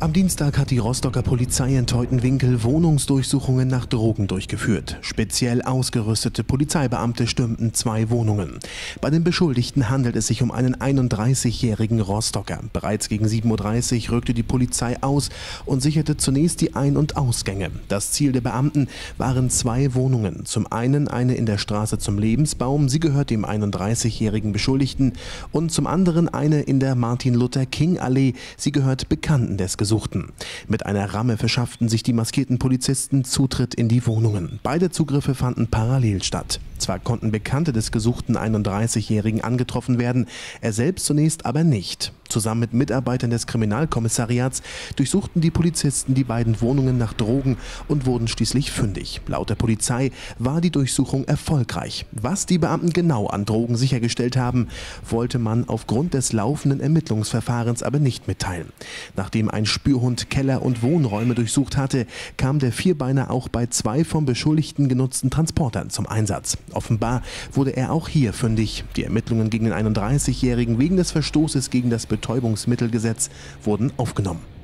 Am Dienstag hat die Rostocker Polizei in Teutenwinkel Wohnungsdurchsuchungen nach Drogen durchgeführt. Speziell ausgerüstete Polizeibeamte stürmten zwei Wohnungen. Bei den Beschuldigten handelt es sich um einen 31-jährigen Rostocker. Bereits gegen 7.30 Uhr rückte die Polizei aus und sicherte zunächst die Ein- und Ausgänge. Das Ziel der Beamten waren zwei Wohnungen. Zum einen eine in der Straße zum Lebensbaum, sie gehört dem 31-jährigen Beschuldigten, und zum anderen eine in der Martin-Luther-King-Allee, sie gehört Bekannten des Gesuchten durchsuchten. Mit einer Ramme verschafften sich die maskierten Polizisten Zutritt in die Wohnungen. Beide Zugriffe fanden parallel statt. Zwar konnten Bekannte des gesuchten 31-Jährigen angetroffen werden, er selbst zunächst aber nicht. Zusammen mit Mitarbeitern des Kriminalkommissariats durchsuchten die Polizisten die beiden Wohnungen nach Drogen und wurden schließlich fündig. Laut der Polizei war die Durchsuchung erfolgreich. Was die Beamten genau an Drogen sichergestellt haben, wollte man aufgrund des laufenden Ermittlungsverfahrens aber nicht mitteilen. Nachdem ein Spürhund Keller und Wohnräume durchsucht hatte, kam der Vierbeiner auch bei zwei vom Beschuldigten genutzten Transportern zum Einsatz. Offenbar wurde er auch hier fündig. Die Ermittlungen gegen den 31-Jährigen wegen des Verstoßes gegen das Betäubungsmittelgesetz wurden aufgenommen.